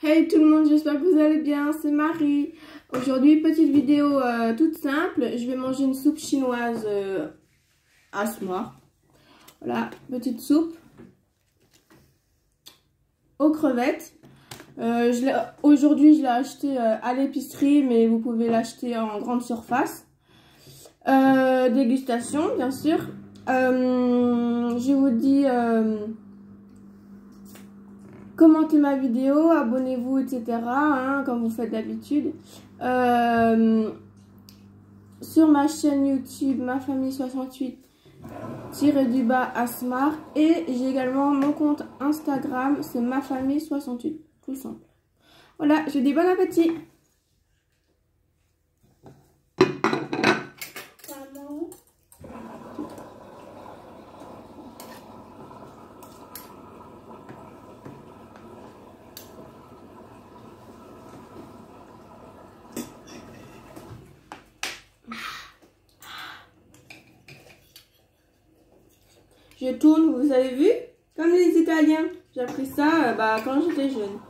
Hey tout le monde, j'espère que vous allez bien, c'est Marie. Aujourd'hui, petite vidéo euh, toute simple. Je vais manger une soupe chinoise euh, à ce mois. Voilà, petite soupe aux crevettes. Euh, aujourd'hui, je l'ai acheté à l'épicerie, mais vous pouvez l'acheter en grande surface. dégustation, bien sûr. je vous dis commentez ma vidéo, abonnez-vous, etc. Hein, comme vous faites d'habitude. Euh, sur ma chaîne YouTube, ma famille 68 du bas Asmar. Et j'ai également mon compte Instagram, c'est ma famille 68. Tout simple. Voilà, je dis bon appétit. Je tourne, vous avez vu? Comme les Italiens. J'ai appris ça euh, bah, quand j'étais jeune.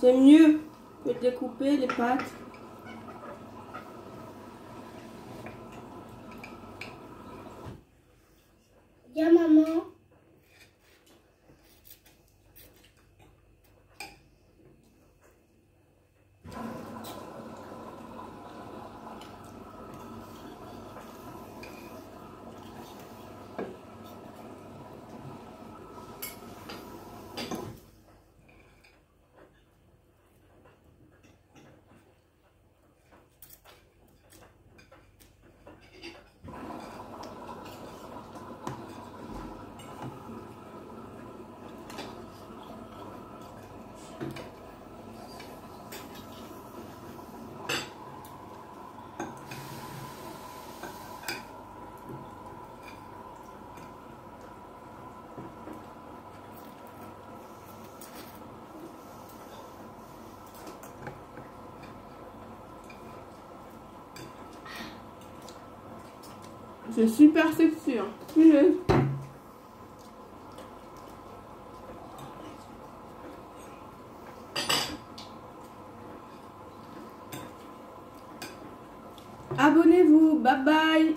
C'est mieux que de découper les pâtes. C'est super sexy. Hein. Abonnez-vous. Bye bye.